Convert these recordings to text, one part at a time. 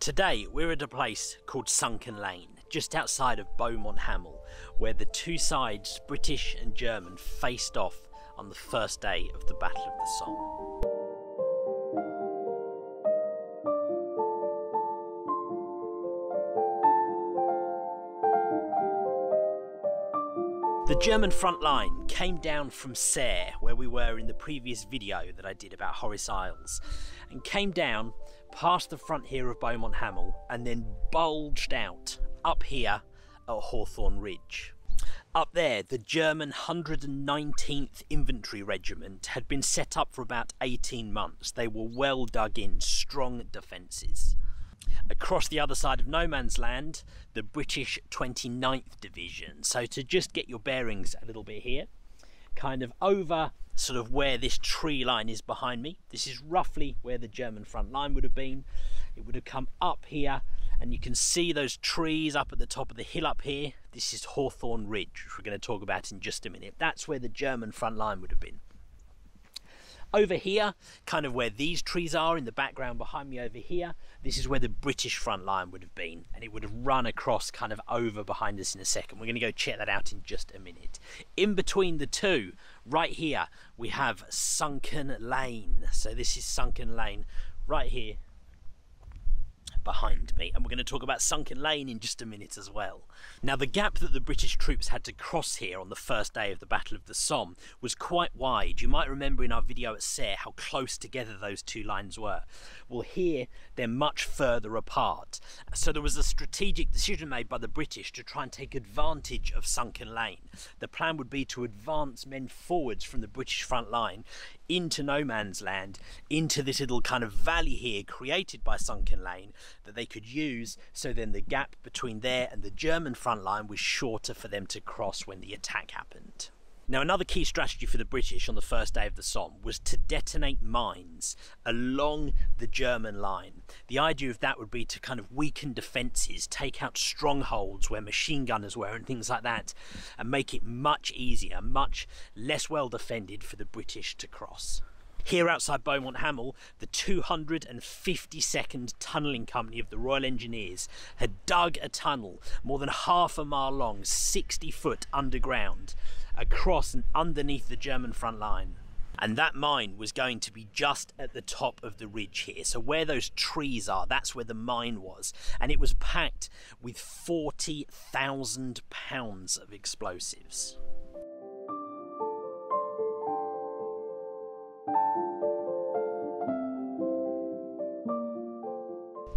Today we're at a place called Sunken Lane, just outside of Beaumont Hamel, where the two sides, British and German, faced off on the first day of the Battle of the Somme. The German front line came down from Serre, where we were in the previous video that I did about Horace Iles, and came down past the front here of Beaumont Hamel and then bulged out up here at Hawthorn Ridge. Up there, the German 119th Infantry Regiment had been set up for about 18 months. They were well dug in, strong defences. Across the other side of no man's land, the British 29th Division. So to just get your bearings a little bit here, kind of over sort of where this tree line is behind me. This is roughly where the German front line would have been. It would have come up here and you can see those trees up at the top of the hill up here. This is Hawthorn Ridge, which we're going to talk about in just a minute. That's where the German front line would have been. Over here, kind of where these trees are in the background behind me over here, this is where the British front line would have been, and it would have run across kind of over behind us in a second. We're going to go check that out in just a minute. In between the two, right here, we have Sunken Lane. So this is Sunken Lane right here behind me. And we're going to talk about Sunken Lane in just a minute as well. Now, the gap that the British troops had to cross here on the first day of the Battle of the Somme was quite wide. You might remember in our video at Serre how close together those two lines were. Well, here they're much further apart. So there was a strategic decision made by the British to try and take advantage of Sunken Lane. The plan would be to advance men forwards from the British front line into no man's land, into this little kind of valley here created by Sunken Lane that they could use so then the gap between there and the German front line was shorter for them to cross when the attack happened. Now, another key strategy for the British on the first day of the Somme was to detonate mines along the German line. The idea of that would be to kind of weaken defences, take out strongholds where machine gunners were and things like that, and make it much easier, much less well defended for the British to cross. Here outside Beaumont Hamel, the 252nd Tunnelling Company of the Royal Engineers had dug a tunnel more than half a mile long, 60 foot underground, across and underneath the German front line. And that mine was going to be just at the top of the ridge here. So where those trees are, that's where the mine was. And it was packed with 40,000 pounds of explosives.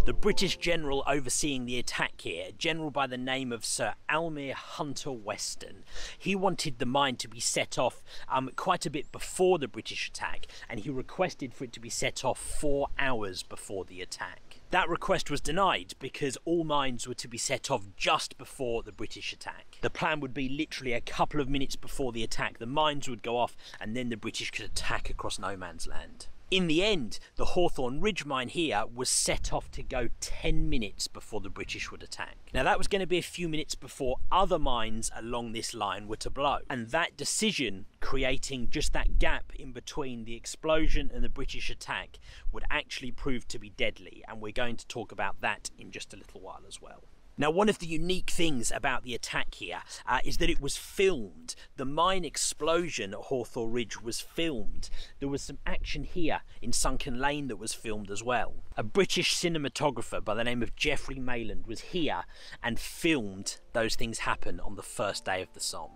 The British general overseeing the attack here, general by the name of Sir Aylmer Hunter Weston, he wanted the mine to be set off um, quite a bit before the British attack, and he requested for it to be set off four hours before the attack. That request was denied because all mines were to be set off just before the British attack. The plan would be literally a couple of minutes before the attack, the mines would go off, and then the British could attack across no man's land. In the end, the Hawthorn Ridge mine here was set off to go 10 minutes before the British would attack. Now that was going to be a few minutes before other mines along this line were to blow. And that decision, creating just that gap in between the explosion and the British attack, would actually prove to be deadly. And we're going to talk about that in just a little while as well. Now, one of the unique things about the attack here uh, is that it was filmed. The mine explosion at Hawthorn Ridge was filmed. There was some action here in Sunken Lane that was filmed as well. A British cinematographer by the name of Geoffrey Malins was here and filmed those things happen on the first day of the Somme.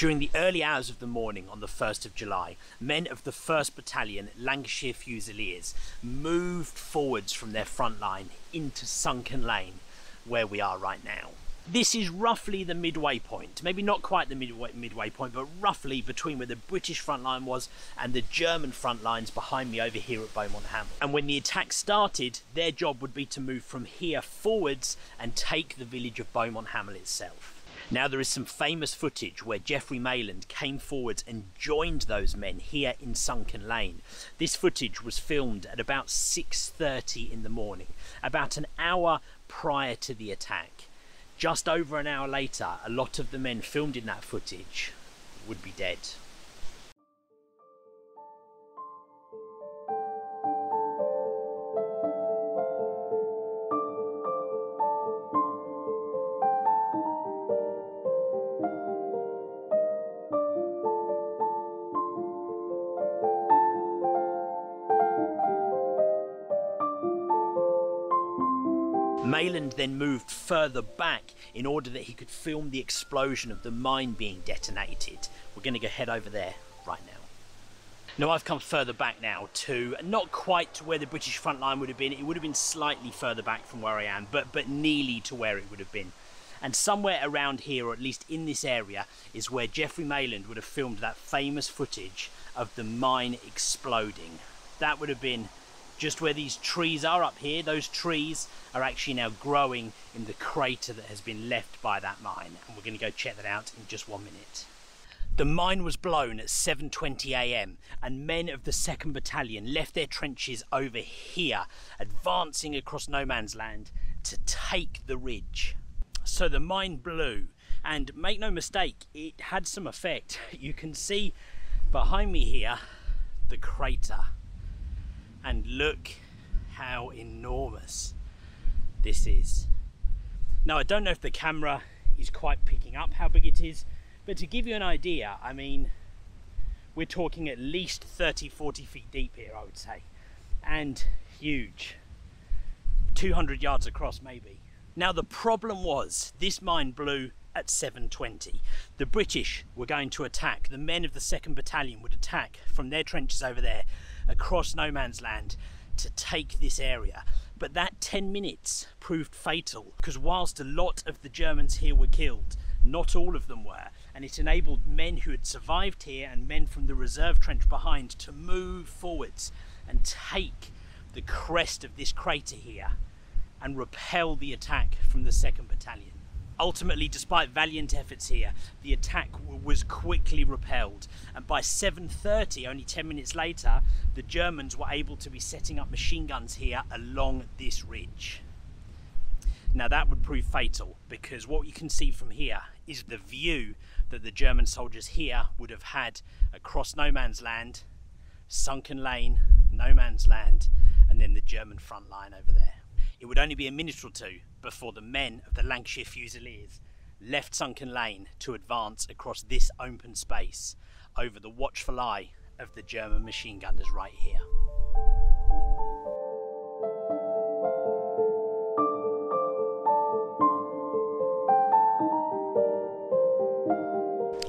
During the early hours of the morning on the 1st of July, men of the 1st Battalion Lancashire Fusiliers moved forwards from their front line into Sunken Lane, where we are right now. This is roughly the midway point, maybe not quite the midway, midway point, but roughly between where the British front line was and the German front lines behind me over here at Beaumont Hamel. And when the attack started, their job would be to move from here forwards and take the village of Beaumont Hamel itself. Now there is some famous footage where Geoffrey Malins came forward and joined those men here in Sunken Lane. This footage was filmed at about 6.30 in the morning, about an hour prior to the attack. Just over an hour later, a lot of the men filmed in that footage would be dead. Malins then moved further back in order that he could film the explosion of the mine being detonated. We're going to go head over there right now. Now I've come further back now to not quite to where the British front line would have been. It would have been slightly further back from where I am, but but nearly to where it would have been. And somewhere around here, or at least in this area, is where Geoffrey Malins would have filmed that famous footage of the mine exploding. That would have been just where these trees are up here. Those trees are actually now growing in the crater that has been left by that mine. And we're going to go check that out in just one minute. The mine was blown at 7.20am and men of the 2nd Battalion left their trenches over here, advancing across no man's land to take the ridge. So the mine blew and make no mistake, it had some effect. You can see behind me here the crater and look how enormous this is. Now I don't know if the camera is quite picking up how big it is, but to give you an idea, I mean, we're talking at least 30, 40 feet deep here, I would say, and huge. 200 yards across, maybe. Now, the problem was this mine blew at 7.20. The British were going to attack, the men of the 2nd Battalion would attack from their trenches over there across no man's land to take this area. But that 10 minutes proved fatal because whilst a lot of the Germans here were killed, not all of them were, and it enabled men who had survived here and men from the reserve trench behind to move forwards and take the crest of this crater here and repel the attack from the 2nd Battalion. Ultimately, despite valiant efforts here, the attack was quickly repelled, and by 7.30, only 10 minutes later, the Germans were able to be setting up machine guns here along this ridge. Now that would prove fatal because what you can see from here is the view that the German soldiers here would have had across no man's land, sunken lane, no man's land, and then the German front line over there. It would only be a minute or two before the men of the Lancashire Fusiliers left sunken lane to advance across this open space over the watchful eye of the German machine gunners right here.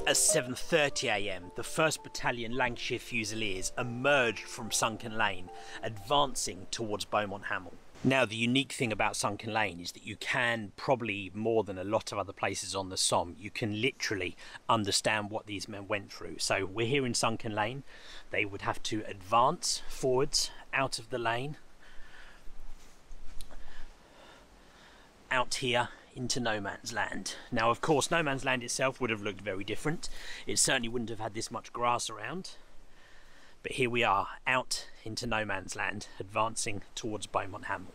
At 7.30am, the 1st Battalion Lancashire Fusiliers emerged from Sunken Lane, advancing towards Beaumont Hamel. Now, the unique thing about Sunken Lane is that you can, probably more than a lot of other places on the Somme, you can literally understand what these men went through. So we're here in Sunken Lane. They would have to advance forwards out of the lane, out here into no man's land. Now, of course, no man's land itself would have looked very different. It certainly wouldn't have had this much grass around. But here we are, out into no man's land, advancing towards Beaumont Hamel.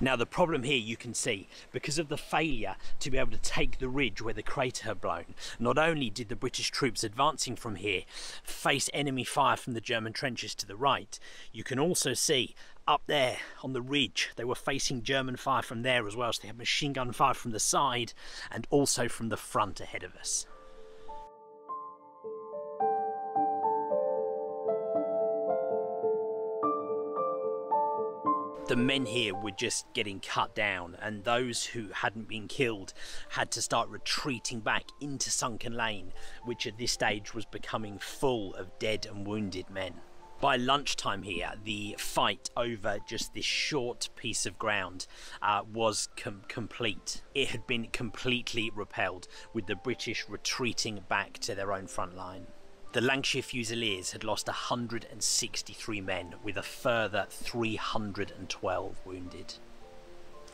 Now the problem here you can see, because of the failure to be able to take the ridge where the crater had blown, not only did the British troops advancing from here face enemy fire from the German trenches to the right, you can also see up there on the ridge they were facing German fire from there as well, so they had machine gun fire from the side and also from the front ahead of us. The men here were just getting cut down, and those who hadn't been killed had to start retreating back into Sunken Lane, which at this stage was becoming full of dead and wounded men. By lunchtime here, the fight over just this short piece of ground uh, was com complete. It had been completely repelled, with the British retreating back to their own front line. The Lancashire Fusiliers had lost 163 men, with a further 312 wounded.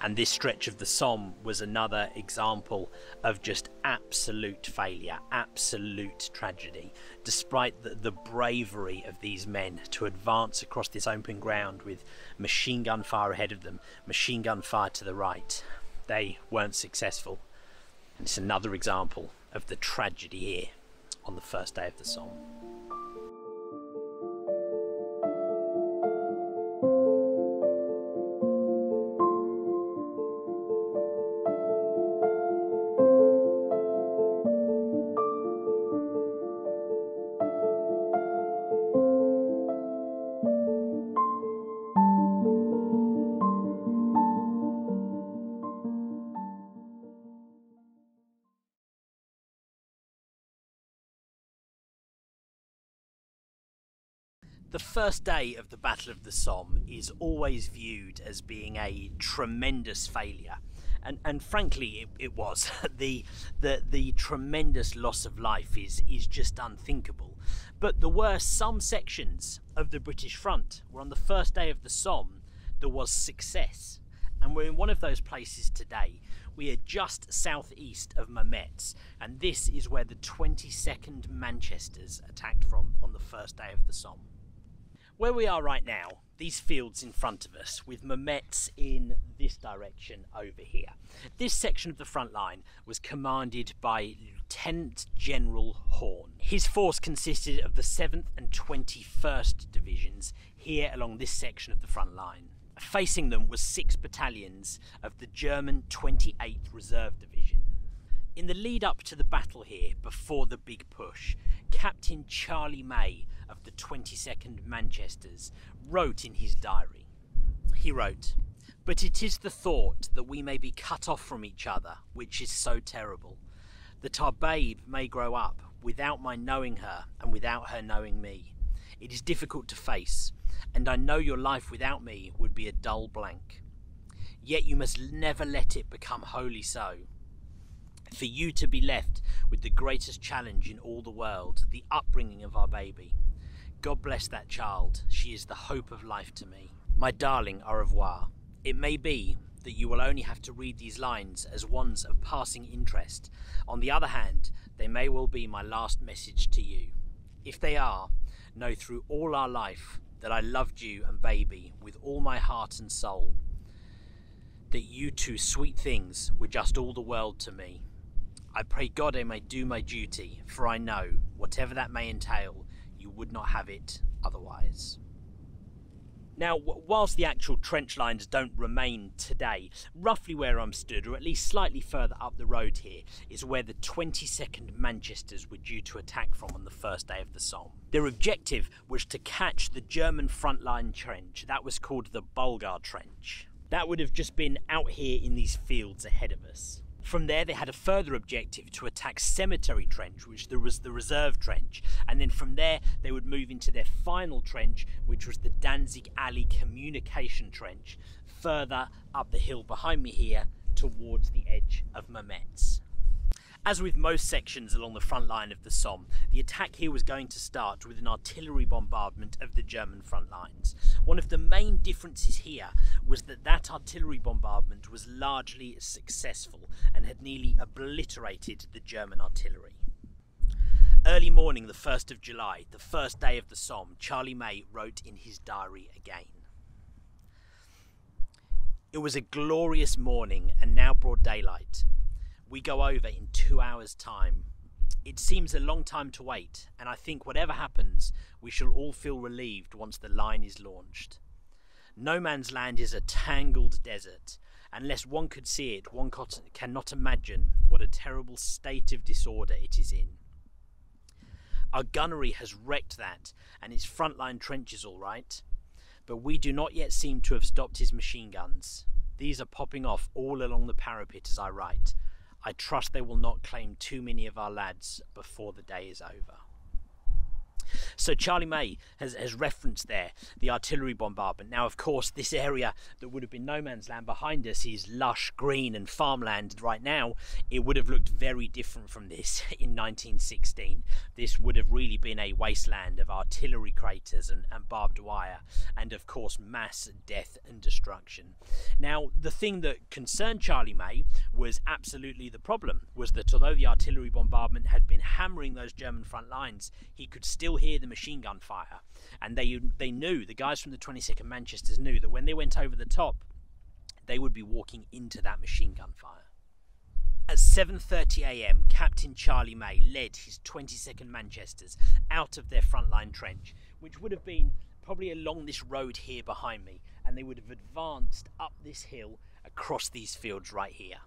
And this stretch of the Somme was another example of just absolute failure, absolute tragedy. Despite the, the, bravery of these men to advance across this open ground with machine gun fire ahead of them, machine gun fire to the right, they weren't successful. And it's another example of the tragedy here on the first day of the Somme. First day of the Battle of the Somme is always viewed as being a tremendous failure. And, and frankly, it, it was. the, the, the tremendous loss of life is, is just unthinkable. But there were some sections of the British front where, on the first day of the Somme, there was success. And we're in one of those places today. We are just southeast of Mametz, and this is where the 22nd Manchesters attacked from on the first day of the Somme. Where we are right now, these fields in front of us, with Mametz in this direction over here. This section of the front line was commanded by Lieutenant General Horne. His force consisted of the 7th and 21st Divisions here along this section of the front line. Facing them was six battalions of the German 28th Reserve Division. In the lead up to the battle here, before the big push, Captain Charlie May of the 22nd Manchesters wrote in his diary. He wrote, But it is the thought that we may be cut off from each other which is so terrible, that our babe may grow up without my knowing her and without her knowing me. It is difficult to face, and I know your life without me would be a dull blank. Yet you must never let it become wholly so. For you to be left with the greatest challenge in all the world, the upbringing of our baby. God bless that child. She is the hope of life to me. My darling, au revoir. It may be that you will only have to read these lines as ones of passing interest. On the other hand, they may well be my last message to you. If they are, know through all our life that I loved you and baby with all my heart and soul. That you two sweet things were just all the world to me. I pray God I may do my duty, for I know, whatever that may entail, you would not have it otherwise. Now, whilst the actual trench lines don't remain today, roughly where I'm stood, or at least slightly further up the road here, is where the 22nd Manchesters were due to attack from on the first day of the Somme. Their objective was to catch the German frontline trench. That was called the Bulgar Trench. That would have just been out here in these fields ahead of us. From there, they had a further objective to attack Cemetery Trench, which was the reserve trench, and then from there they would move into their final trench, which was the Danzig Alley Communication Trench, further up the hill behind me here towards the edge of Mametz. As with most sections along the front line of the Somme, the attack here was going to start with an artillery bombardment of the German front lines. One of the main differences here was that that artillery bombardment was largely successful and had nearly obliterated the German artillery. Early morning, the 1st of July, the first day of the Somme, Charlie May wrote in his diary again. It was a glorious morning and now broad daylight we go over in two hours' time. It seems a long time to wait, and I think whatever happens, we shall all feel relieved once the line is launched. No man's land is a tangled desert. Unless one could see it, one cannot imagine what a terrible state of disorder it is in. Our gunnery has wrecked that, and its frontline trenches all right, but we do not yet seem to have stopped his machine guns. These are popping off all along the parapet as I write, I trust they will not claim too many of our lads before the day is over. So Charlie May has, has referenced there the artillery bombardment. Now, of course, this area that would have been no man's land behind us is lush green and farmland right now. It would have looked very different from this in 1916. This would have really been a wasteland of artillery craters and, and barbed wire, and of course, mass death and destruction. Now, the thing that concerned Charlie May was absolutely the problem was that although the artillery bombardment had been hammering those German front lines, he could still hear the machine gun fire. And they they knew the guys from the 22nd Manchesters knew that when they went over the top, they would be walking into that machine gun fire. At 7:30 a.m., Captain Charlie May led his 22nd Manchesters out of their frontline trench, which would have been probably along this road here behind me, and they would have advanced up this hill across these fields right here.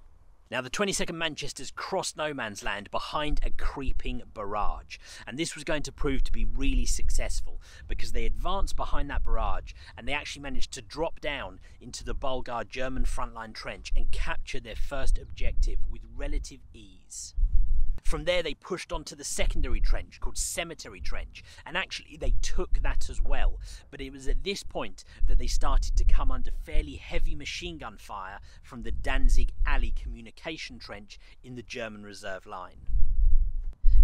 Now, the 22nd Manchesters crossed no man's land behind a creeping barrage, and this was going to prove to be really successful because they advanced behind that barrage and they actually managed to drop down into the Bulgar German frontline trench and capture their first objective with relative ease. From there, they pushed on to the secondary trench called Cemetery Trench, and actually they took that as well. But it was at this point that they started to come under fairly heavy machine gun fire from the Danzig Alley communication trench in the German reserve line.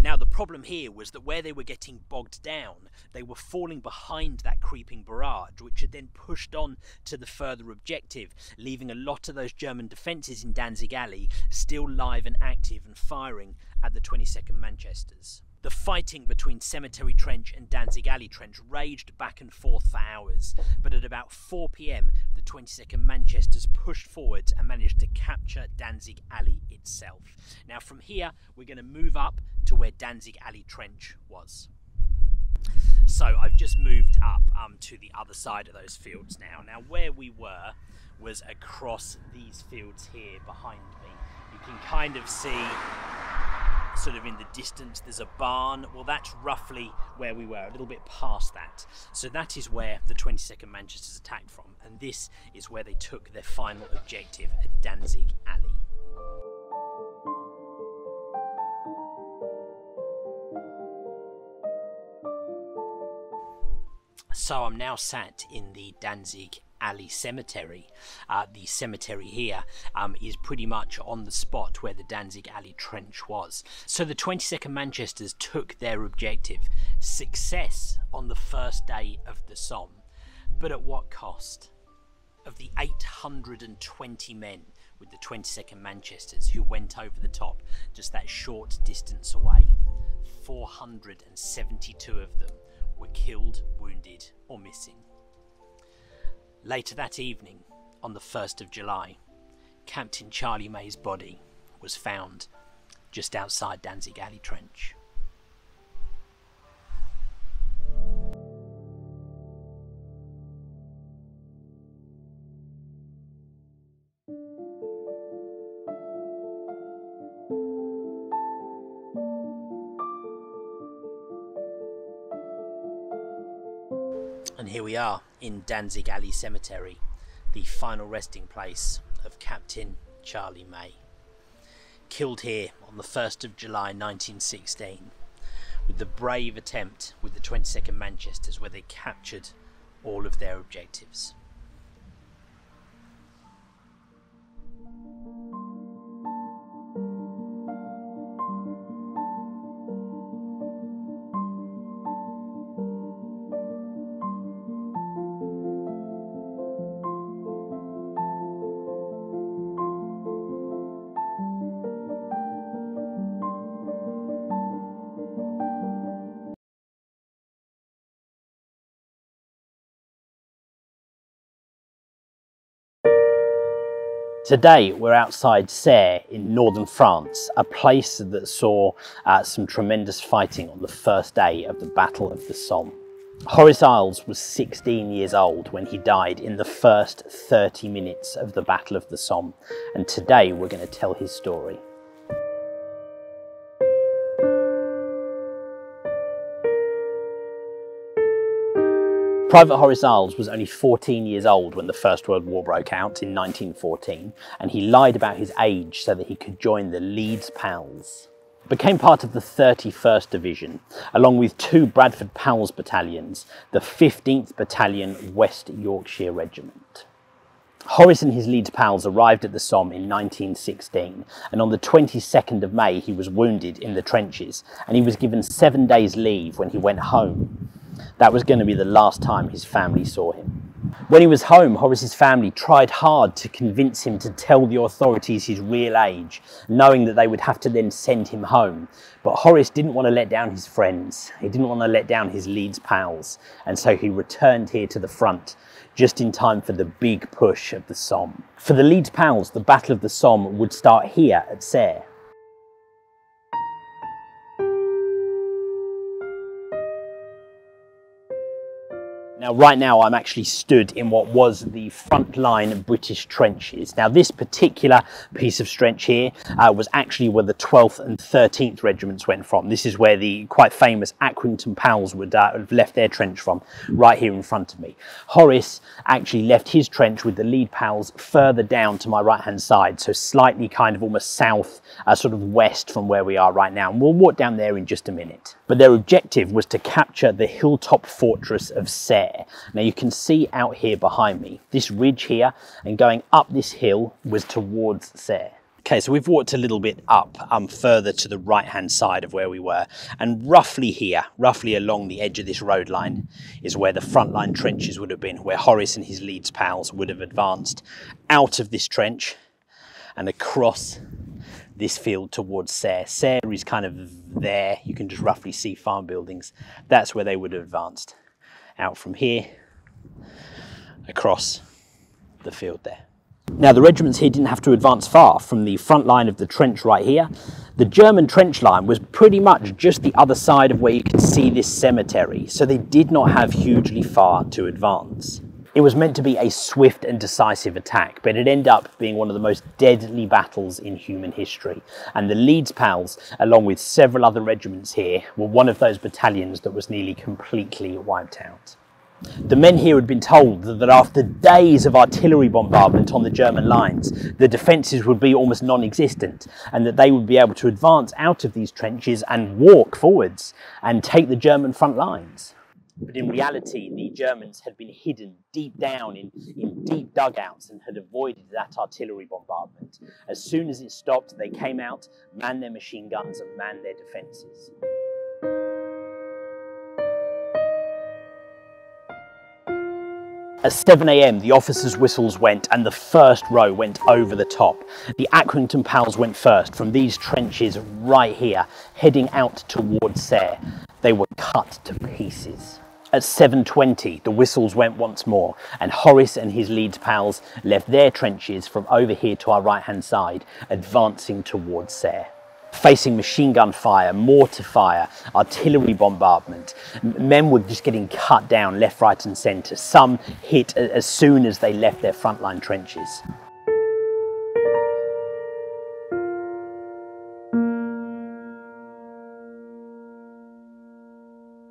Now, the problem here was that where they were getting bogged down, they were falling behind that creeping barrage, which had then pushed on to the further objective, leaving a lot of those German defences in Danzig Alley still live and active and firing at the 22nd Manchesters. The fighting between Cemetery Trench and Danzig Alley Trench raged back and forth for hours, but at about 4 pm, the 22nd Manchesters pushed forwards and managed to capture Danzig Alley itself. Now, from here, we're going to move up to where Danzig Alley Trench was. So I've just moved up um, to the other side of those fields now. Now, where we were was across these fields here behind me. You can kind of see sort of in the distance there's a barn. Well that's roughly where we were a little bit past that. So that is where the 22nd manchester's attacked from and this is where they took their final objective at danzig alley. So i'm now sat in the danzig Alley Cemetery. Uh, the cemetery here um, is pretty much on the spot where the Danzig Alley Trench was. So the 22nd Manchesters took their objective, success on the first day of the Somme. But at what cost? Of the 820 men with the 22nd Manchesters who went over the top just that short distance away, 472 of them were killed, wounded, or missing. Later that evening, on the 1st of July, Captain Charlie May's body was found just outside Danzig Alley Trench. We are in Danzig Alley Cemetery, the final resting place of Captain Charlie May. Killed here on the 1st of July 1916 with the brave attempt with the 22nd Manchesters where they captured all of their objectives. Today we're outside Serre in northern France, a place that saw uh, some tremendous fighting on the first day of the Battle of the Somme. Horace Iles was 16 years old when he died in the first 30 minutes of the Battle of the Somme, and today we're going to tell his story. Private Horace Iles was only 14 years old when the First World War broke out in 1914, and he lied about his age so that he could join the Leeds Pals. Became part of the 31st Division, along with two Bradford Pals battalions, the 15th Battalion West Yorkshire Regiment. Horace and his Leeds pals arrived at the Somme in 1916, and on the 22nd of May he was wounded in the trenches, and he was given seven days leave when he went home. That was going to be the last time his family saw him. When he was home, Horace's family tried hard to convince him to tell the authorities his real age, knowing that they would have to then send him home. But Horace didn't want to let down his friends. He didn't want to let down his Leeds pals. And so he returned here to the front just in time for the big push of the Somme. For the Leeds pals, the Battle of the Somme would start here at Serre. Now, right now, I'm actually stood in what was the frontline British trenches. Now, this particular piece of trench here uh, was actually where the 12th and 13th regiments went from. This is where the quite famous Accrington Pals would uh, have left their trench from, right here in front of me. Horace actually left his trench with the lead pals further down to my right-hand side, so slightly kind of almost south, uh, sort of west from where we are right now. And we'll walk down there in just a minute. But their objective was to capture the hilltop fortress of Serre now you can see out here behind me, this ridge here and going up this hill was towards Serre. Okay, so we've walked a little bit up, um, further to the right-hand side of where we were. And roughly here, roughly along the edge of this road line, is where the frontline trenches would have been, where Horace and his Leeds pals would have advanced out of this trench and across this field towards Serre. Serre is kind of there. You can just roughly see farm buildings. That's where they would have advanced out from here across the field there. Now the regiments here didn't have to advance far from the front line of the trench right here. The German trench line was pretty much just the other side of where you can see this cemetery, so they did not have hugely far to advance. It was meant to be a swift and decisive attack, but it ended up being one of the most deadly battles in human history. And the Leeds Pals, along with several other regiments here, were one of those battalions that was nearly completely wiped out. The men here had been told that after days of artillery bombardment on the German lines, the defences would be almost non-existent and that they would be able to advance out of these trenches and walk forwards and take the German front lines. But in reality, the Germans had been hidden deep down in, in deep dugouts and had avoided that artillery bombardment. As soon as it stopped, they came out, manned their machine guns, and manned their defences. At 7am, the officers' whistles went and the first row went over the top. The Accrington Pals went first from these trenches right here, heading out towards Serre. They were cut to pieces. At 7.20, the whistles went once more, and Horace and his Leeds pals left their trenches from over here to our right-hand side, advancing towards Serre facing machine gun fire, mortar fire, artillery bombardment. Men were just getting cut down left, right and centre. Some hit as soon as they left their frontline trenches.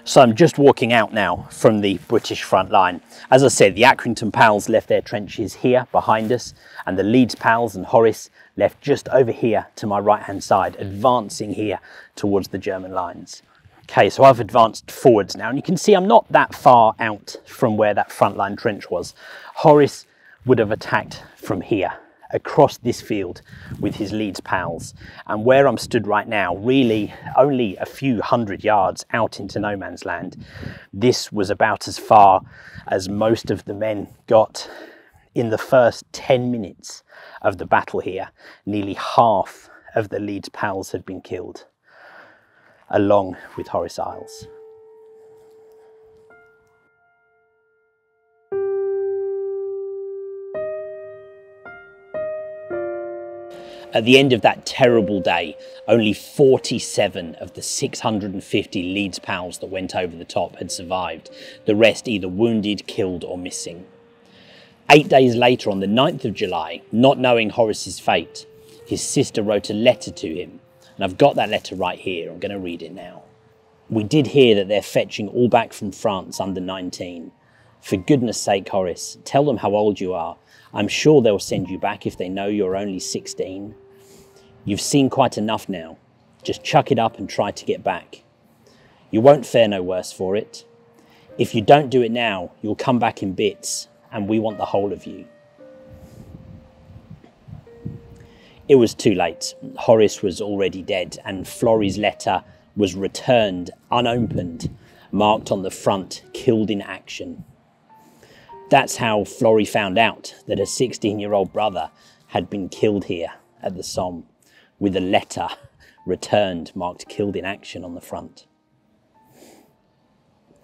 So I'm just walking out now from the British front line. As I said, the Accrington Pals left their trenches here behind us and the Leeds Pals and Horace left just over here to my right hand side, advancing here towards the German lines. Okay, so I've advanced forwards now and you can see I'm not that far out from where that front line trench was. Horace would have attacked from here across this field with his Leeds pals. And where I'm stood right now, really only a few hundred yards out into no man's land, this was about as far as most of the men got in the first 10 minutes of the battle here. Nearly half of the Leeds pals had been killed, along with Horace Iles. At the end of that terrible day, only 47 of the 650 Leeds pals that went over the top had survived, the rest either wounded, killed or missing. Eight days later, on the 9th of July, not knowing Horace's fate, his sister wrote a letter to him, and I've got that letter right here, I'm going to read it now. We did hear that they're fetching all back from France under 19. For goodness sake, Horace, tell them how old you are. I'm sure they'll send you back if they know you're only 16. You've seen quite enough now. Just chuck it up and try to get back. You won't fare no worse for it. If you don't do it now, you'll come back in bits, and we want the whole of you. It was too late. Horace was already dead, and Florrie's letter was returned unopened, marked on the front, killed in action. That's how Florrie found out that her 16 year old brother had been killed here at the Somme with a letter returned marked killed in action on the front.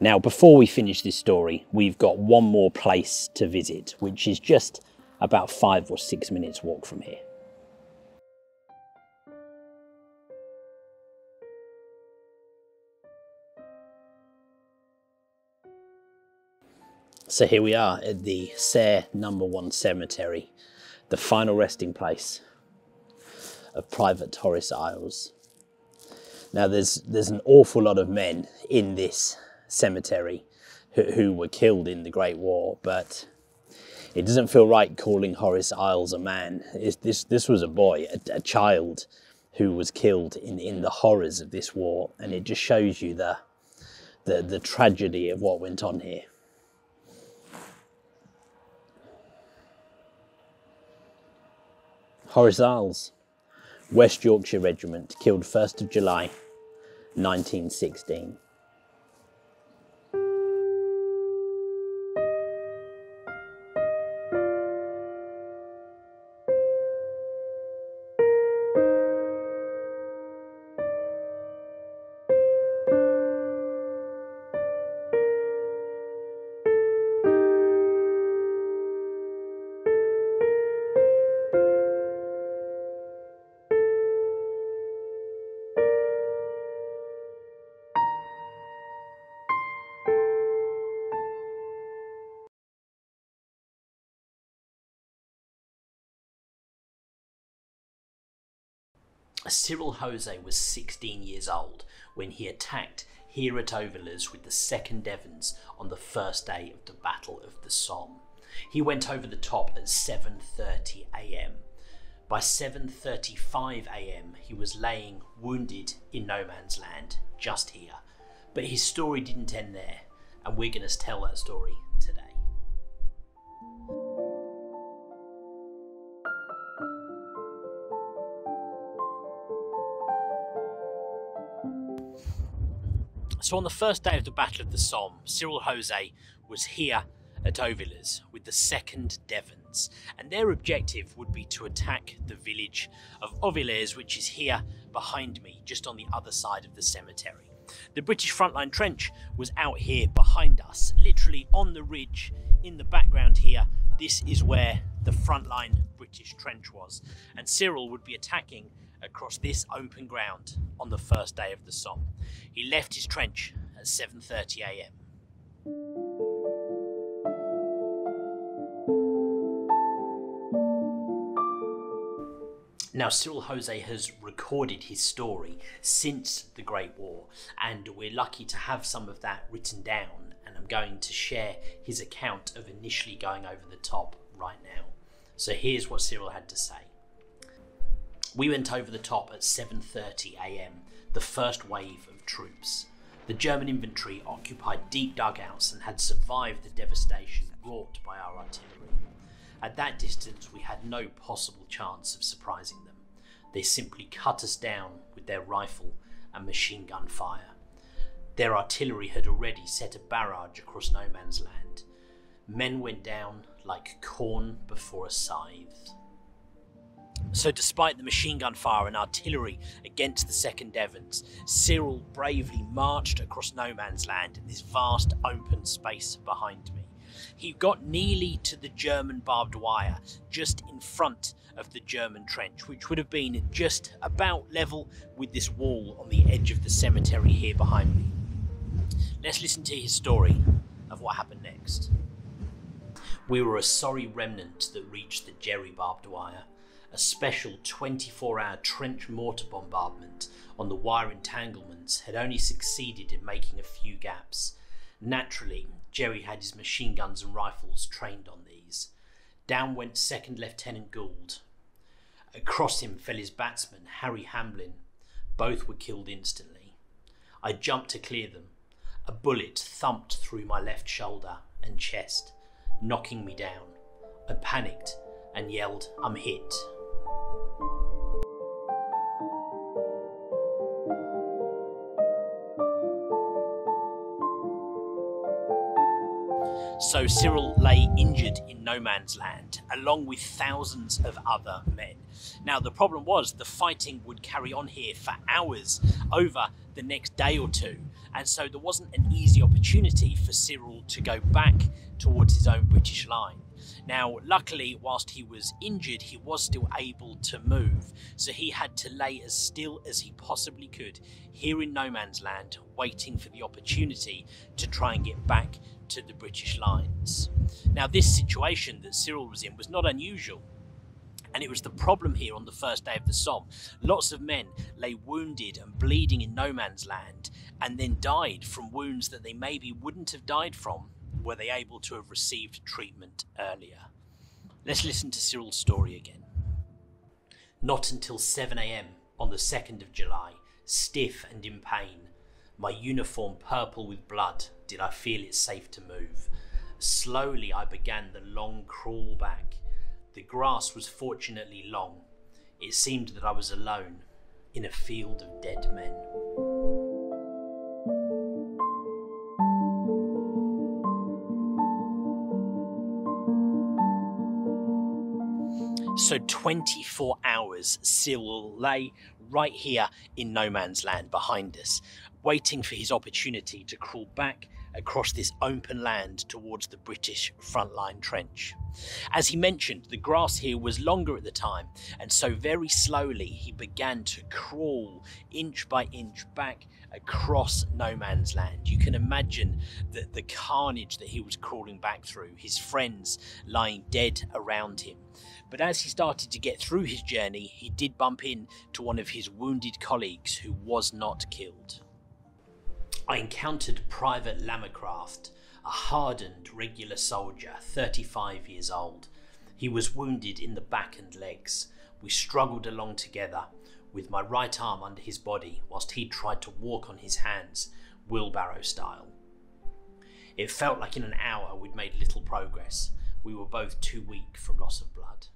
Now, before we finish this story, we've got one more place to visit, which is just about five or six minutes walk from here. So here we are at the Serre number one cemetery, the final resting place of Private Horace Iles. Now there's there's an awful lot of men in this cemetery who, who were killed in the Great War, but it doesn't feel right calling Horace Iles a man. It's, this this was a boy, a, a child who was killed in, in the horrors of this war, and it just shows you the the, the tragedy of what went on here. Horace Iles, West Yorkshire Regiment, killed 1st of July 1916. Cyril Jose was 16 years old when he attacked here at Ovillers with the 2nd Devons on the first day of the Battle of the Somme. He went over the top at 7:30 a.m. By 7:35 a.m. he was laying wounded in no man's land just here. But his story didn't end there, and we're going to tell that story So on the first day of the Battle of the Somme, Cyril Jose was here at Ovillers with the 2nd Devons, and their objective would be to attack the village of Ovillers, which is here behind me, just on the other side of the cemetery. The British frontline trench was out here behind us, literally on the ridge in the background here. This is where the frontline British trench was, and Cyril would be attacking across this open ground on the first day of the Somme. He left his trench at 7:30 a.m. Now, Cyril Jose has recorded his story since the Great War, and we're lucky to have some of that written down. And I'm going to share his account of initially going over the top right now. So here's what Cyril had to say. We went over the top at 7:30 a.m. The first wave of troops. The German infantry occupied deep dugouts and had survived the devastation wrought by our artillery. At that distance, we had no possible chance of surprising them. They simply cut us down with their rifle and machine gun fire. Their artillery had already set a barrage across no man's land. Men went down like corn before a scythe. So, despite the machine gun fire and artillery against the 2nd Devons, Cyril bravely marched across no man's land in this vast open space behind me. He got nearly to the German barbed wire, just in front of the German trench, which would have been just about level with this wall on the edge of the cemetery here behind me. Let's listen to his story of what happened next. We were a sorry remnant that reached the Jerry barbed wire a special 24 hour trench mortar bombardment on the wire entanglements had only succeeded in making a few gaps. Naturally, Jerry had his machine guns and rifles trained on these. Down went Second Lieutenant Gould. Across him fell his batsman, Harry Hamblin. Both were killed instantly. I jumped to clear them. A bullet thumped through my left shoulder and chest, knocking me down. I panicked and yelled, I'm hit. So Cyril lay injured in no man's land, along with thousands of other men. Now, the problem was the fighting would carry on here for hours over the next day or two, and so there wasn't an easy opportunity for Cyril to go back towards his own British line. Now, luckily, whilst he was injured, he was still able to move, so he had to lay as still as he possibly could here in no man's land, waiting for the opportunity to try and get back to the British lines. Now, this situation that Cyril was in was not unusual. And it was the problem here on the first day of the Somme. Lots of men lay wounded and bleeding in no man's land and then died from wounds that they maybe wouldn't have died from were they able to have received treatment earlier. Let's listen to Cyril's story again. Not until 7am on the 2nd of July, stiff and in pain, my uniform purple with blood, did I feel it safe to move. Slowly I began the long crawl back. The grass was fortunately long. It seemed that I was alone in a field of dead men. So 24 hours Cyril lay right here in no man's land behind us, waiting for his opportunity to crawl back across this open land towards the British frontline trench. As he mentioned, the grass here was longer at the time, and so very slowly he began to crawl inch by inch back across no man's land. You can imagine the, the carnage that he was crawling back through, his friends lying dead around him. But as he started to get through his journey, he did bump into one of his wounded colleagues who was not killed. I encountered Private Lammercraft, a hardened regular soldier, 35 years old. He was wounded in the back and legs. We struggled along together, with my right arm under his body, whilst he tried to walk on his hands, wheelbarrow style. It felt like in an hour we'd made little progress. We were both too weak from loss of blood.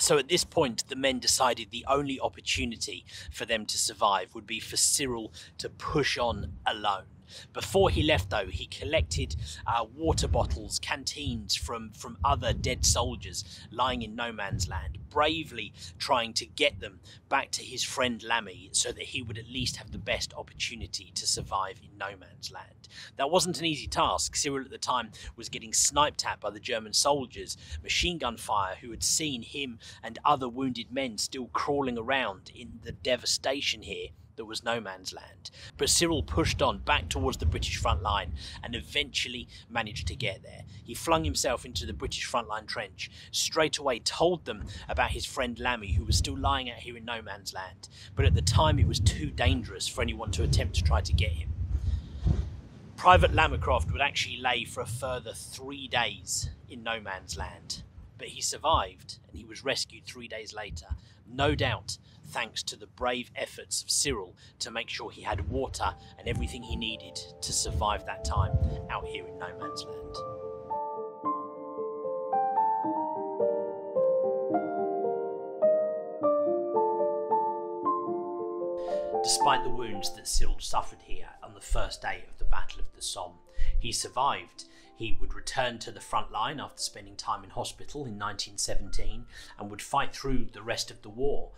So at this point, the men decided the only opportunity for them to survive would be for Cyril to push on alone. Before he left, though, he collected uh, water bottles, canteens from, from other dead soldiers lying in no man's land, bravely trying to get them back to his friend Lammy so that he would at least have the best opportunity to survive in no man's land. That wasn't an easy task. Cyril at the time was getting sniped at by the German soldiers, machine gun fire, who had seen him and other wounded men still crawling around in the devastation here there was no man's land. But Cyril pushed on back towards the British front line and eventually managed to get there. He flung himself into the British front line trench, straight away told them about his friend Lammy, who was still lying out here in no man's land. But at the time, it was too dangerous for anyone to attempt to try to get him. Private Lammercraft would actually lay for a further three days in no man's land, but he survived and he was rescued three days later, no doubt thanks to the brave efforts of Cyril to make sure he had water and everything he needed to survive that time out here in no man's land. Despite the wounds that Cyril suffered here on the first day of the Battle of the Somme, he survived. He would return to the front line after spending time in hospital in 1917 and would fight through the rest of the war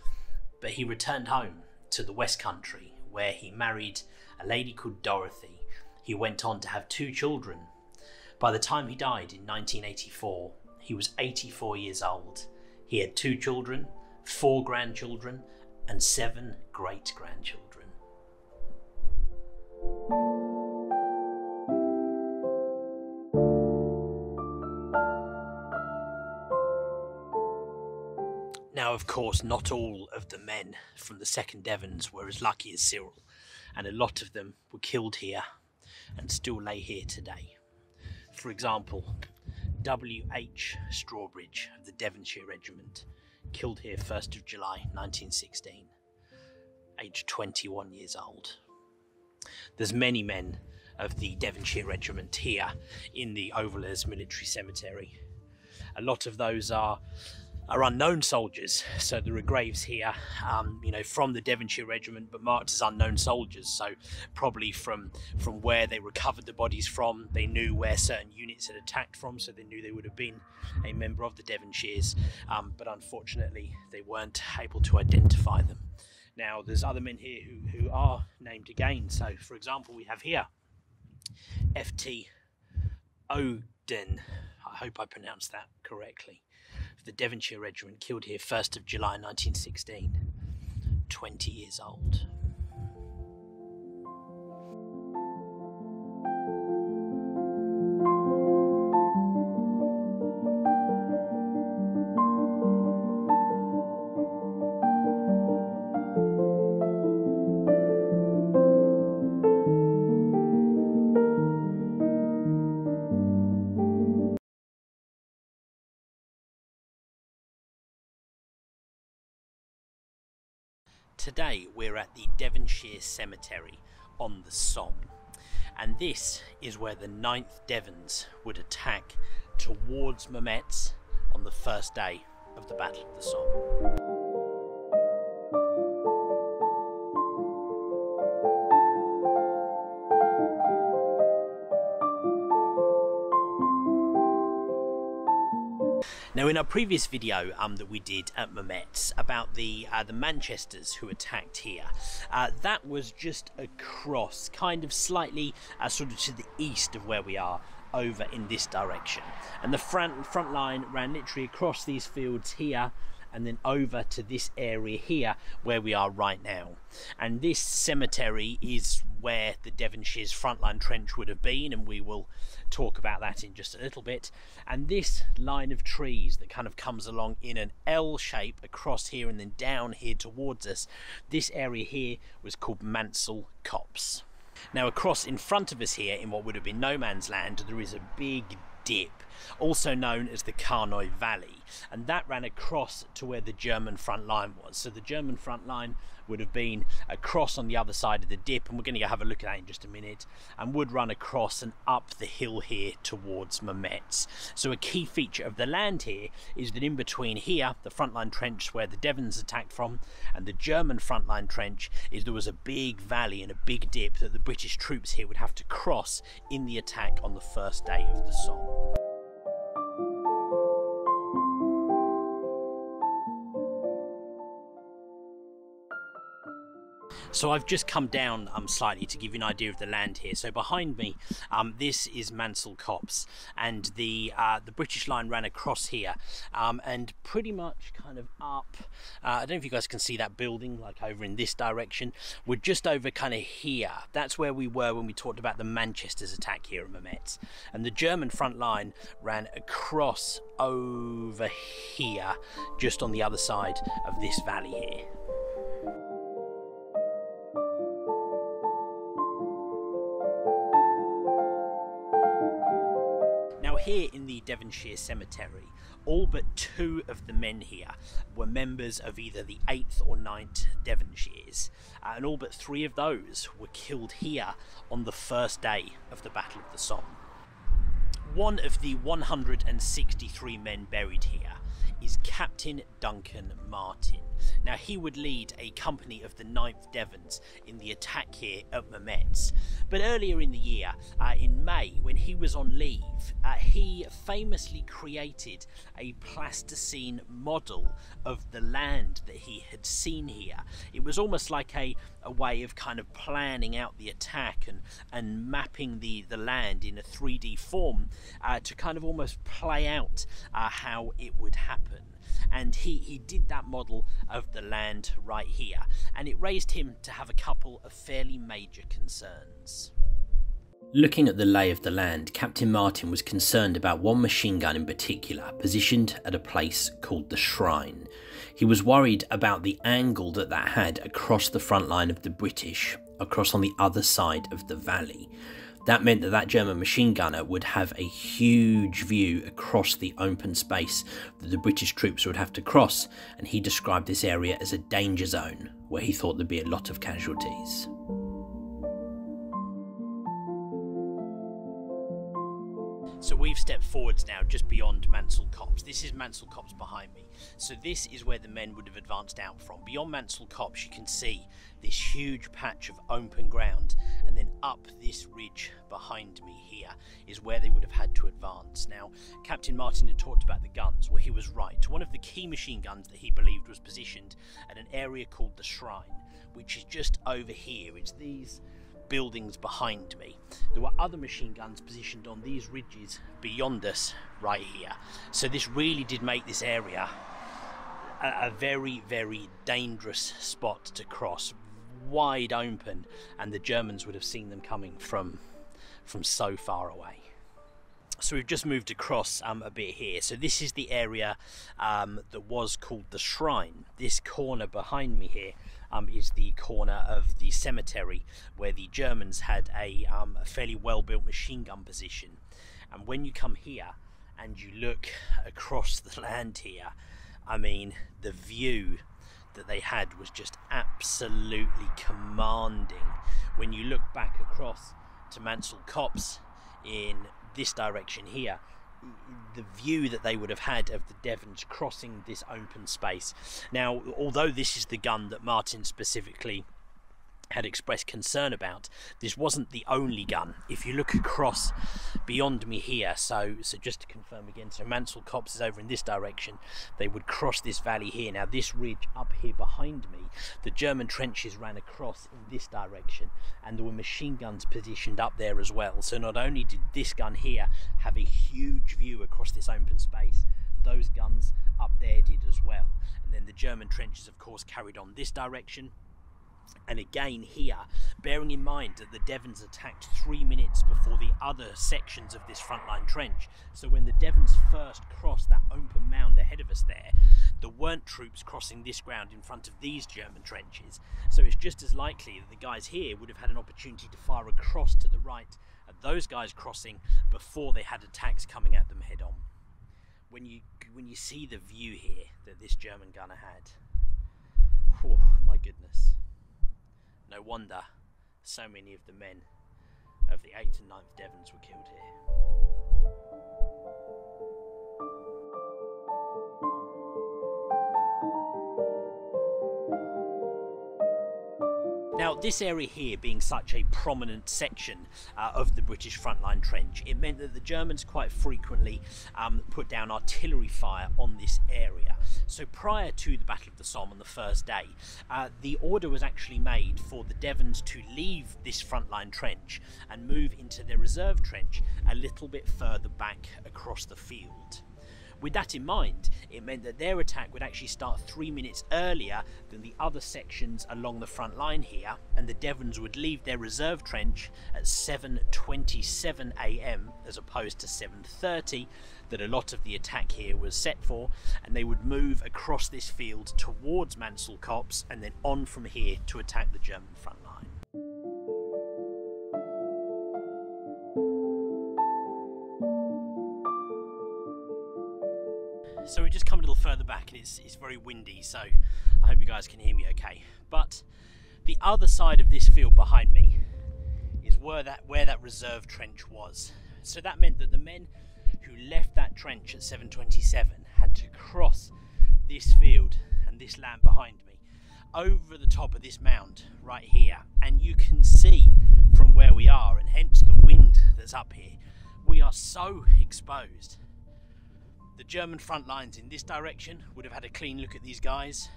but he returned home to the West Country where he married a lady called Dorothy. He went on to have two children. By the time he died in 1984, he was 84 years old. He had two children, four grandchildren, and seven great grandchildren. Now, of course, not all of the men from the 2nd Devons were as lucky as Cyril, and a lot of them were killed here and still lay here today. For example, W.H. Strawbridge of the Devonshire Regiment, killed here 1st of July 1916, aged 21 years old. There's many men of the Devonshire Regiment here in the Ovillers Military Cemetery. A lot of those are are unknown soldiers. So there are graves here, um, you know, from the Devonshire Regiment, but marked as unknown soldiers. So probably from from where they recovered the bodies from, they knew where certain units had attacked from, so they knew they would have been a member of the Devonshires. Um, but unfortunately, they weren't able to identify them. Now, there's other men here who, who are named again. So, for example, we have here F.T. Oden. I hope I pronounced that correctly the Devonshire Regiment, killed here 1st of July 1916, 20 years old. The Devonshire Cemetery on the Somme. And this is where the 9th Devons would attack towards Mametz on the first day of the Battle of the Somme. In our previous video um, that we did at Mametz about the uh, the Manchesters who attacked here, uh, that was just across, kind of slightly uh, sort of to the east of where we are, over in this direction. And the front front line ran literally across these fields here and then over to this area here where we are right now. And this cemetery is where the Devonshire's frontline trench would have been, and we will talk about that in just a little bit. And this line of trees that kind of comes along in an L shape across here and then down here towards us, this area here was called Mansel Copse. Now, across in front of us here, in what would have been no man's land, there is a big dip, also known as the Carnoy Valley, and that ran across to where the German front line was. So the German front line would have been across on the other side of the dip, and we're going to have a look at that in just a minute, and would run across and up the hill here towards Mametz. So a key feature of the land here is that in between here, the front line trench where the Devons attacked from, and the German front line trench, is there was a big valley and a big dip that the British troops here would have to cross in the attack on the first day of the Somme. So I've just come down um, slightly to give you an idea of the land here. So behind me, um, this is Mansel Copse, and the uh, the British line ran across here, um, and pretty much kind of up. Uh, I don't know if you guys can see that building, like over in this direction. We're just over kind of here. That's where we were when we talked about the Manchester's attack here at Mametz, and the German front line ran across over here, just on the other side of this valley here. Here in the Devonshire Cemetery, all but two of the men here were members of either the 8th or 9th Devonshires, uh, and all but three of those were killed here on the first day of the Battle of the Somme. One of the 163 men buried here is Captain Duncan Martin. Now, he would lead a company of the 9th Devons in the attack here at Mametz. But earlier in the year, uh, in May, when he was on leave, uh, he famously created a plasticine model of the land that he had seen here. It was almost like a, a way of kind of planning out the attack and, and mapping the, the land in a 3D form uh, to kind of almost play out uh, how it would happen and he, he did that model of the land right here, and it raised him to have a couple of fairly major concerns. Looking at the lay of the land, Captain Martin was concerned about one machine gun in particular, positioned at a place called the Shrine. He was worried about the angle that that had across the front line of the British, across on the other side of the valley. That meant that that German machine gunner would have a huge view across the open space that the British troops would have to cross, and he described this area as a danger zone where he thought there'd be a lot of casualties. So we've stepped forwards now just beyond Mansel Copse. This is Mansel Copse behind me. So this is where the men would have advanced out from. Beyond Mansel Copse you can see this huge patch of open ground and then up this ridge behind me here is where they would have had to advance. Now Captain Martin had talked about the guns. Well he was right. One of the key machine guns that he believed was positioned at an area called the Shrine which is just over here. It's these buildings behind me. There were other machine guns positioned on these ridges beyond us right here. So this really did make this area a, a very, very dangerous spot to cross, wide open, and the Germans would have seen them coming from, from so far away. So we've just moved across um, a bit here. So this is the area um, that was called the Shrine. This corner behind me here um, is the corner of the cemetery where the Germans had a, um, a fairly well built machine gun position. And when you come here and you look across the land here, I mean, the view that they had was just absolutely commanding. When you look back across to Mansel Copse in this direction here, the view that they would have had of the Devons crossing this open space. Now, although this is the gun that Martin specifically had expressed concern about. This wasn't the only gun. If you look across beyond me here, so so just to confirm again, so Mansel Copse is over in this direction. They would cross this valley here. Now this ridge up here behind me, the German trenches ran across in this direction, and there were machine guns positioned up there as well. So not only did this gun here have a huge view across this open space, those guns up there did as well. And then the German trenches, of course, carried on this direction and again here, bearing in mind that the Devons attacked three minutes before the other sections of this frontline trench. So when the Devons first crossed that open mound ahead of us there, there weren't troops crossing this ground in front of these German trenches. So it's just as likely that the guys here would have had an opportunity to fire across to the right at those guys crossing before they had attacks coming at them head on. When you when you see the view here that this German gunner had, oh my goodness. No wonder so many of the men of the 8th and 9th Devons were killed here. Now, this area here being such a prominent section uh, of the British frontline trench, it meant that the Germans quite frequently um, put down artillery fire on this area. So prior to the Battle of the Somme on the first day, uh, the order was actually made for the Devons to leave this frontline trench and move into their reserve trench a little bit further back across the field. With that in mind, it meant that their attack would actually start three minutes earlier than the other sections along the front line here, and the Devons would leave their reserve trench at 7.27 am as opposed to 7.30 that a lot of the attack here was set for, and they would move across this field towards Mansel Copse and then on from here to attack the German front line. So we just come a little further back and it's, it's very windy, so I hope you guys can hear me okay. But the other side of this field behind me is where that where that reserve trench was. So that meant that the men who left that trench at 727 had to cross this field and this land behind me over the top of this mound right here and you can see from where we are and hence the wind that's up here we are so exposed the German front lines in this direction would have had a clean look at these guys.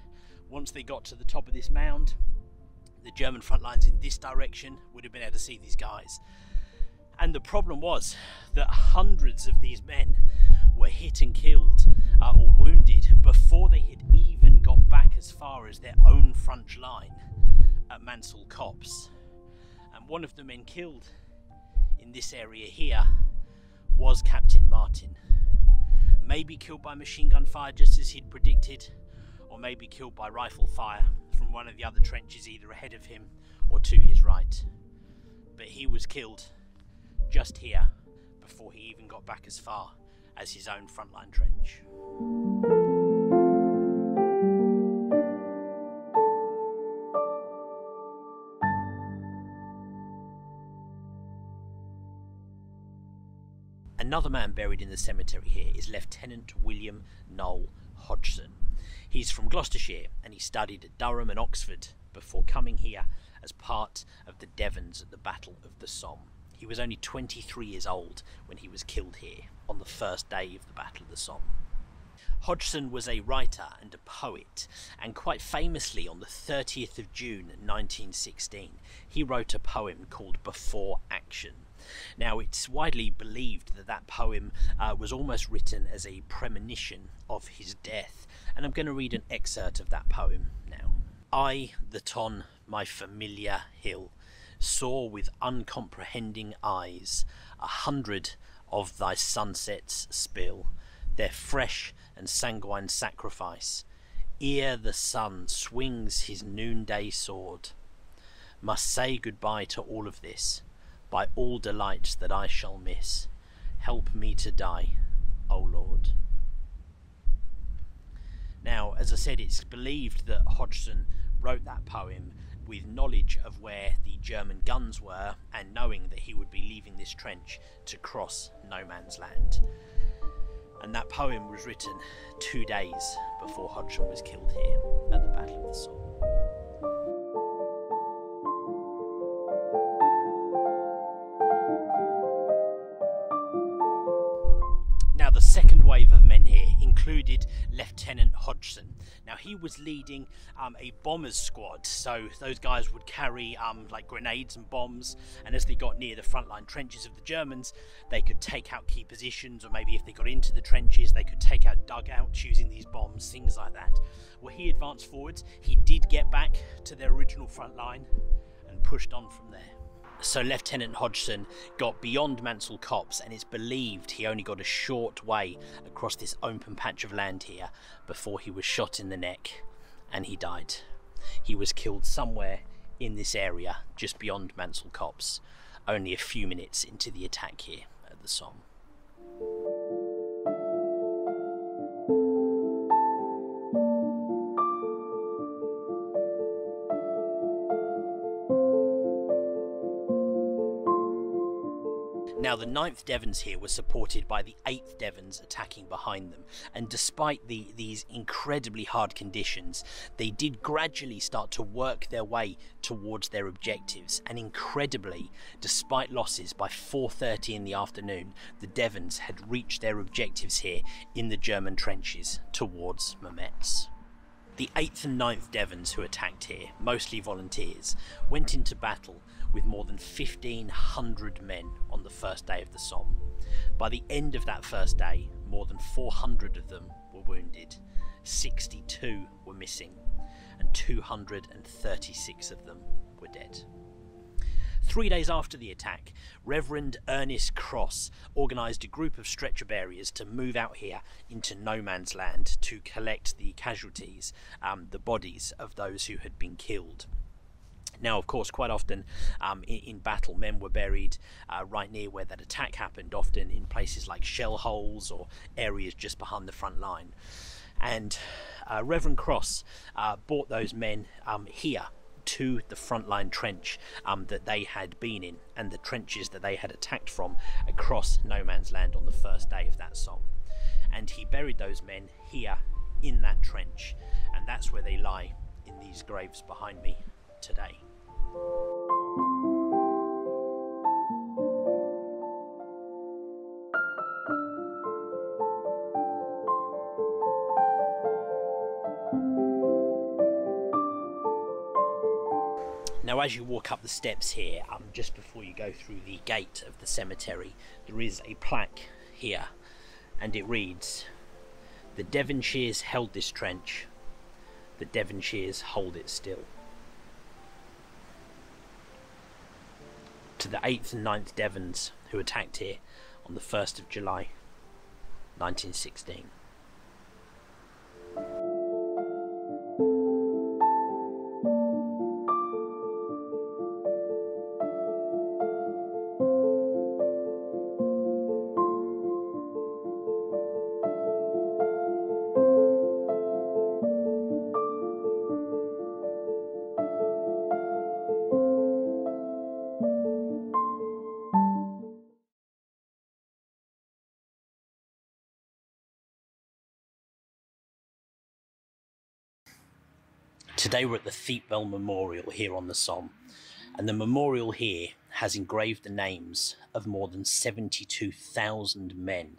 Once they got to the top of this mound, the German front lines in this direction would have been able to see these guys. And the problem was that hundreds of these men were hit and killed uh, or wounded before they had even got back as far as their own front line at Mansel Copse. And one of the men killed in this area here was Captain Martin maybe killed by machine gun fire just as he'd predicted, or maybe killed by rifle fire from one of the other trenches either ahead of him or to his right. But he was killed just here before he even got back as far as his own frontline trench. Another man buried in the cemetery here is Lieutenant William Noel Hodgson. He's from Gloucestershire and he studied at Durham and Oxford before coming here as part of the Devons at the Battle of the Somme. He was only 23 years old when he was killed here on the first day of the Battle of the Somme. Hodgson was a writer and a poet, and quite famously on the 30th of June 1916, he wrote a poem called Before Action. Now, it's widely believed that that poem uh, was almost written as a premonition of his death, and I'm going to read an excerpt of that poem now. I, that on my familiar hill saw with uncomprehending eyes a hundred of thy sunsets spill their fresh and sanguine sacrifice, ere the sun swings his noonday sword, must say goodbye to all of this, by all delights that I shall miss. Help me to die, O Lord. Now, as I said, it's believed that Hodgson wrote that poem with knowledge of where the German guns were and knowing that he would be leaving this trench to cross no man's land. And that poem was written two days before Hodgson was killed here at the Battle of the Somme. Included Lieutenant Hodgson. Now, he was leading um, a bombers squad, so those guys would carry um, like grenades and bombs, and as they got near the frontline trenches of the Germans, they could take out key positions, or maybe if they got into the trenches, they could take out dugouts using these bombs, things like that. Well, he advanced forwards, he did get back to their original front line and pushed on from there. So Lieutenant Hodgson got beyond Mansel Copse, and it's believed he only got a short way across this open patch of land here before he was shot in the neck and he died. He was killed somewhere in this area just beyond Mansel Copse, only a few minutes into the attack here at the Somme. Now, the 9th Devons here were supported by the 8th Devons attacking behind them, and despite the, these incredibly hard conditions, they did gradually start to work their way towards their objectives. And incredibly, despite losses by 4:30 in the afternoon, the Devons had reached their objectives here in the German trenches towards Mametz. The 8th and 9th Devons who attacked here, mostly volunteers, went into battle with more than 1,500 men on the first day of the Somme. By the end of that first day, more than 400 of them were wounded, 62 were missing, and 236 of them were dead. Three days after the attack, Reverend Ernest Cross organised a group of stretcher bearers to move out here into no man's land to collect the casualties, um, the bodies of those who had been killed. Now, of course, quite often um, in, in, battle, men were buried uh, right near where that attack happened, often in places like shell holes or areas just behind the front line. And uh, Reverend Cross uh, brought those men um, here to the frontline trench um, that they had been in and the trenches that they had attacked from across no man's land on the first day of that Somme. And he buried those men here in that trench, and that's where they lie in these graves behind me today. Now, as you walk up the steps here, um, just before you go through the gate of the cemetery, there is a plaque here, and it reads The Devonshires held this trench, the Devonshires hold it still. To the 8th and 9th Devons who attacked here on the 1st of July 1916. Today we're at the Thiepval Memorial here on the Somme, and the memorial here has engraved the names of more than 72,000 men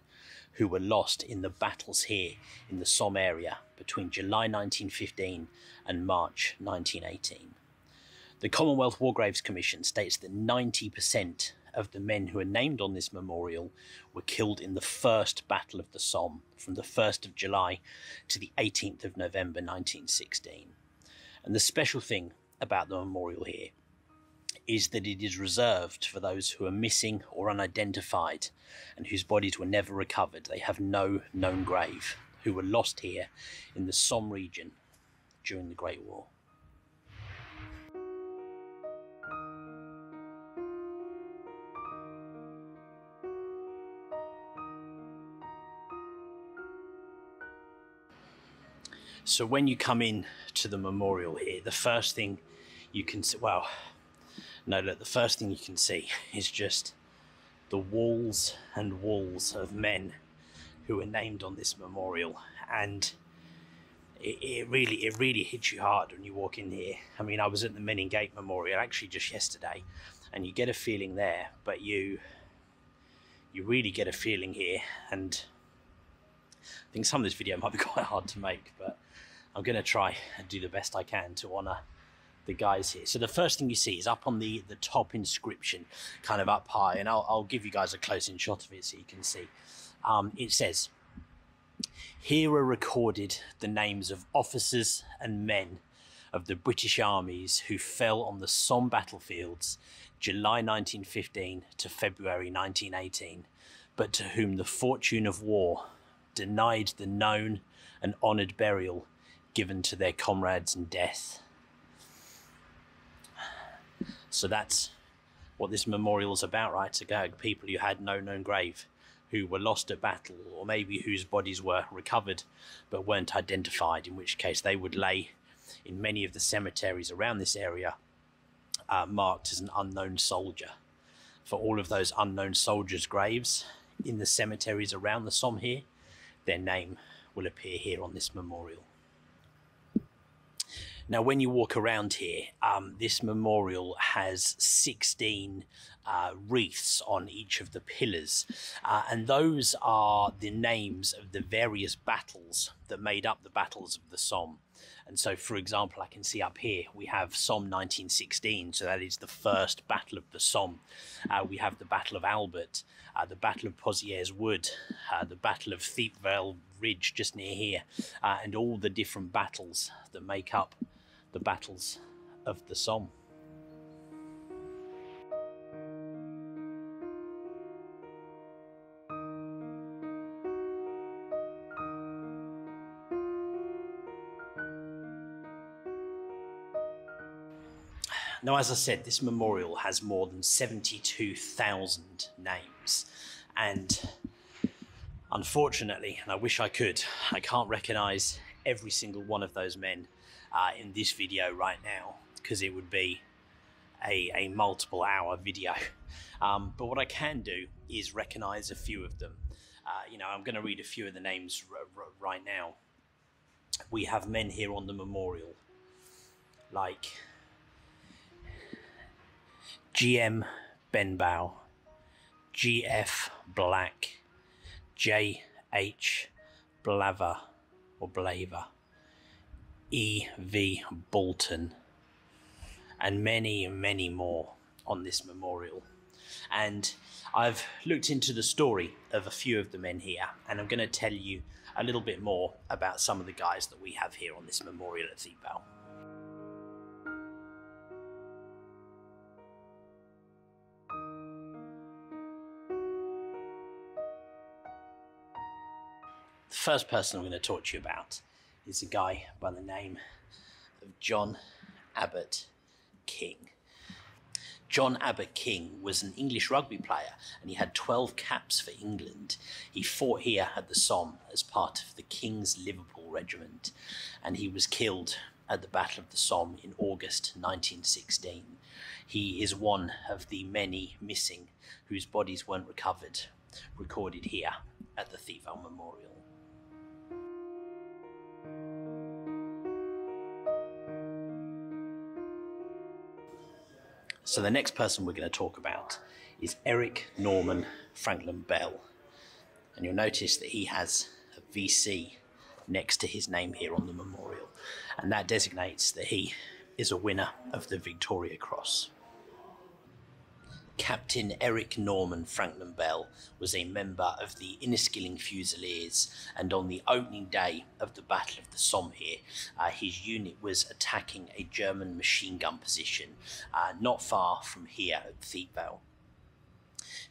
who were lost in the battles here in the Somme area between July 1915 and March 1918. The Commonwealth War Graves Commission states that 90% of the men who are named on this memorial were killed in the first Battle of the Somme from the 1st of July to the 18th of November 1916. And the special thing about the memorial here is that it is reserved for those who are missing or unidentified and whose bodies were never recovered. They have no known grave, who were lost here in the Somme region during the Great War. So when you come in to the memorial here, the first thing you can see, well, no, look, the first thing you can see is just the walls and walls of men who were named on this memorial. And it, it, really it really hits you hard when you walk in here. I mean, I was at the Menin Gate Memorial actually just yesterday, and you get a feeling there, but you you really get a feeling here, and I think some of this video might be quite hard to make, but I'm going to try and do the best I can to honour the guys here. So the first thing you see is up on the, the top inscription, kind of up high, and I'll, I'll give you guys a close-in shot of it so you can see. Um, it says, here are recorded the names of officers and men of the British armies who fell on the Somme battlefields July 1915 to February 1918, but to whom the fortune of war denied the known and honoured burial given to their comrades in death. So that's what this memorial is about, right? Go people who had no known grave, who were lost at battle, or maybe whose bodies were recovered but weren't identified, in which case they would lay in many of the cemeteries around this area uh, marked as an unknown soldier. For all of those unknown soldiers' graves in the cemeteries around the Somme here, their name will appear here on this memorial. Now, when you walk around here, um, this memorial has 16 uh, wreaths on each of the pillars, uh, and those are the names of the various battles that made up the battles of the Somme. And so, for example, I can see up here we have Somme 1916, so that is the first Battle of the Somme. Uh, we have the Battle of Albert, uh, the Battle of Pozières Wood, uh, the Battle of Thiepval Ridge just near here, uh, and all the different battles that make up the battles of the Somme. Now, as I said, this memorial has more than 72,000 names, and unfortunately, and I wish I could, I can't recognize every single one of those men uh, in this video right now because it would be a, a multiple hour video. Um, but what I can do is recognize a few of them. Uh, you know, I'm going to read a few of the names right now. We have men here on the memorial like GM Benbow, GF Black, JH Blaver or Blaver, E.V. Bolton, and many, many more on this memorial. And I've looked into the story of a few of the men here, and I'm going to tell you a little bit more about some of the guys that we have here on this memorial at Thiepval. The first person I'm going to talk to you about is a guy by the name of John Abbott King. John Abbott King was an English rugby player and he had 12 caps for England. He fought here at the Somme as part of the King's Liverpool Regiment and he was killed at the Battle of the Somme in August 1916. He is one of the many missing whose bodies weren't recovered, recorded here at the Thiepval Memorial. So the next person we're going to talk about is Eric Norman Franklin Bell. And you'll notice that he has a VC next to his name here on the memorial. And that designates that he is a winner of the Victoria Cross. Captain Eric Norman Franklin Bell was a member of the Inniskilling Fusiliers, and on the opening day of the Battle of the Somme here, uh, his unit was attacking a German machine gun position uh, not far from here at Thiepval.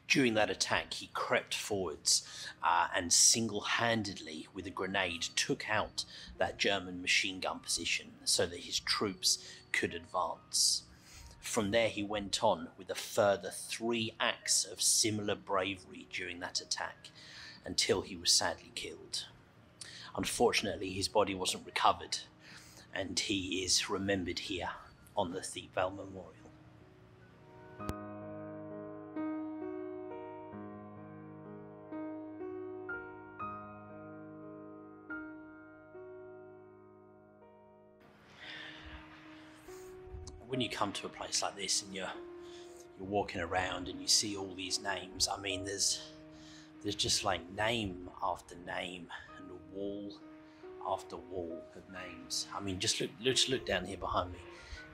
During that attack, he crept forwards uh, and single handedly, with a grenade, took out that German machine gun position so that his troops could advance. From there, he went on with a further three acts of similar bravery during that attack until he was sadly killed. Unfortunately, his body wasn't recovered, and he is remembered here on the Thiepval Memorial. When you come to a place like this and you're you're walking around and you see all these names, I mean, there's there's just like name after name and wall after wall of names. I mean, just look, just look down here behind me.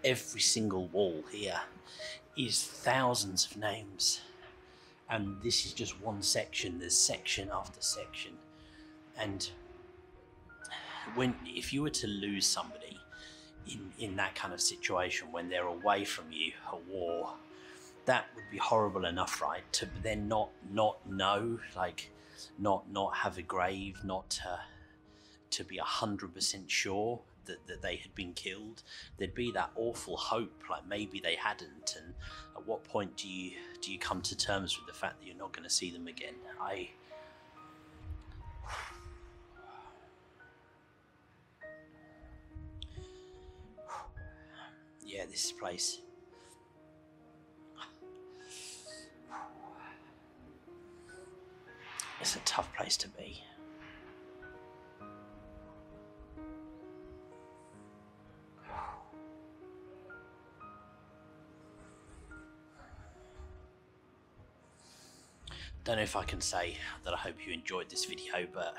Every single wall here is thousands of names, and this is just one section. There's section after section, and when if you were to lose somebody in in that kind of situation when they're away from you, a war, that would be horrible enough, right? To then not not know, like, not not have a grave, not to to be hundred percent sure that, that they had been killed. There'd be that awful hope, like maybe they hadn't. And at what point do you do you come to terms with the fact that you're not going to see them again? I yeah, this place. It's a tough place to be. Don't know if I can say that I hope you enjoyed this video, but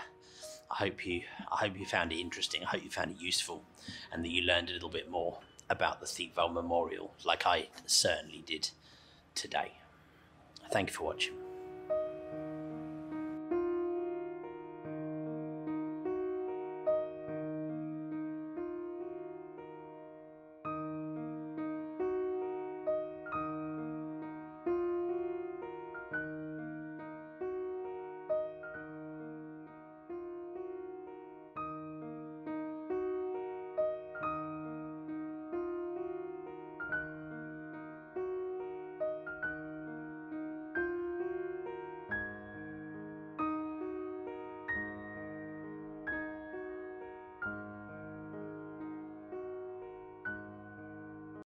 I hope you I hope you found it interesting. I hope you found it useful and that you learned a little bit more about the Thiepval Memorial, like I certainly did today. Thank you for watching.